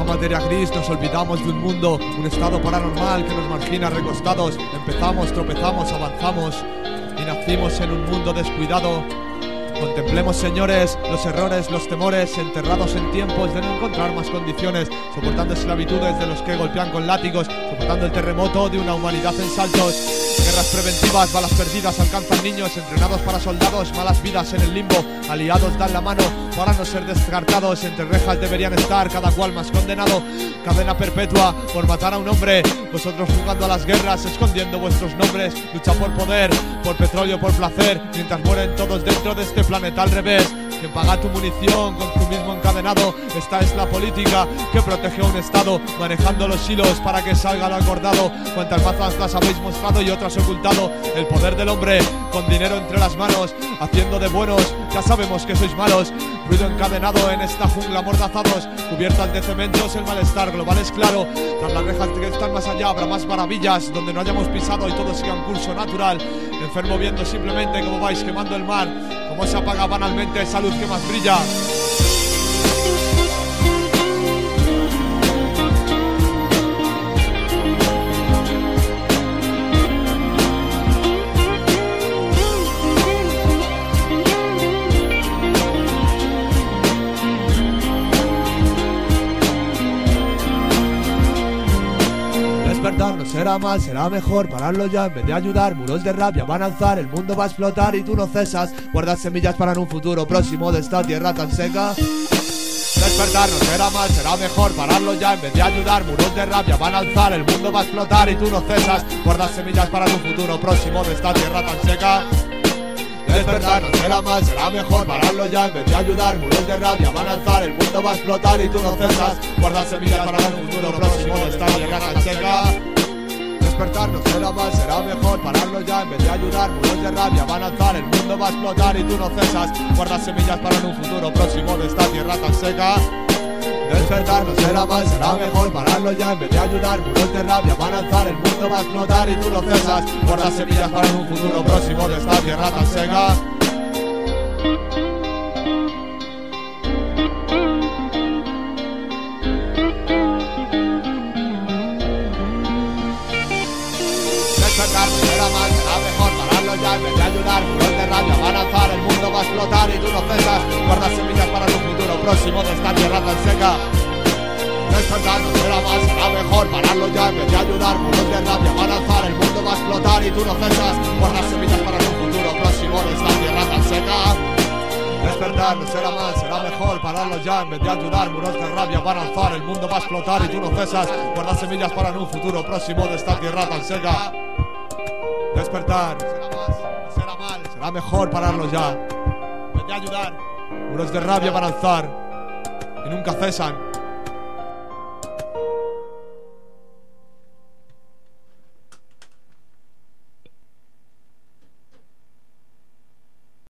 esta materia gris nos olvidamos de un mundo, un estado paranormal que nos margina recostados. Empezamos, tropezamos, avanzamos y nacimos en un mundo descuidado. Contemplemos, señores, los errores, los temores, enterrados en tiempos de no encontrar más condiciones, soportando esclavitudes de los que golpean con látigos, soportando el terremoto de una humanidad en saltos. Guerras preventivas, balas perdidas, alcanzan niños, entrenados para soldados, malas vidas en el limbo, aliados dan la mano para no ser descartados, entre rejas deberían estar, cada cual más condenado, cadena perpetua por matar a un hombre, vosotros jugando a las guerras, escondiendo vuestros nombres, lucha por poder, por petróleo, por placer, mientras mueren todos dentro de este planeta al revés. Quien paga tu munición con tu mismo encadenado, esta es la política que protege a un estado, manejando los hilos para que salga lo acordado. Cuántas mazas las habéis mostrado y otras ocultado. El poder del hombre con dinero entre las manos, haciendo de buenos, ya sabemos que sois malos. Ruido encadenado en esta jungla amordazados, cubiertas de cementos, el malestar global es claro. Tras las rejas que están más allá habrá más maravillas, donde no hayamos pisado y todo siga un curso natural. Enfermo viendo simplemente cómo vais quemando el mar, cómo se apaga banalmente esa luz que más brilla. Será mal, será mejor pararlo ya en vez de ayudar. Muros de rabia van a alzar, el mundo va a explotar y tú no cesas. Guardas semillas para un futuro próximo de esta tierra tan seca. Despertar no será mal, será mejor pararlo ya en vez de ayudar. Muros de rabia van a alzar, el mundo va a explotar y tú no cesas. Guardas semillas para un futuro próximo de esta tierra tan seca. Despertar no será mal, será mejor pararlo ya en vez de ayudar. Muros de rabia van a alzar, el mundo va a explotar y tú no cesas. Guarda semillas para un futuro próximo de esta tierra tan seca. Despertar no será mal, será mejor pararlo ya en vez de ayudar. Muros de rabia van a alzar, el mundo va a explotar y tú no cesas. Guarda semillas para un futuro próximo de esta tierra tan seca. Despertar no será mal, será mejor pararlo ya en vez de ayudar. Muros de rabia van a alzar, el mundo va a explotar y tú no cesas. Guarda semillas para un futuro próximo de esta tierra tan seca. Despertar no será mal, será mejor pararlo ya en vez de ayudar. Muros de rabia van a alzar, el mundo va a explotar y tú no cesas. Guarda semillas para un futuro próximo de esta tierra tan seca. Despertar no será mal, será mejor pararlo ya en vez de ayudar. Muros de rabia van a alzar, el mundo va a explotar y tú no cesas. Guarda semillas para un futuro próximo de esta tierra tan seca. Despertar no será mal, será mejor pararlo ya en vez de ayudar. Muros de rabia van a el mundo va a explotar y tú no cesas. Guarda semillas para un futuro próximo de esta tierra tan seca. Despertar no será no será mal, será mejor pararlo ya. En vez de ayudar, muros de rabia van a alzar y nunca cesan.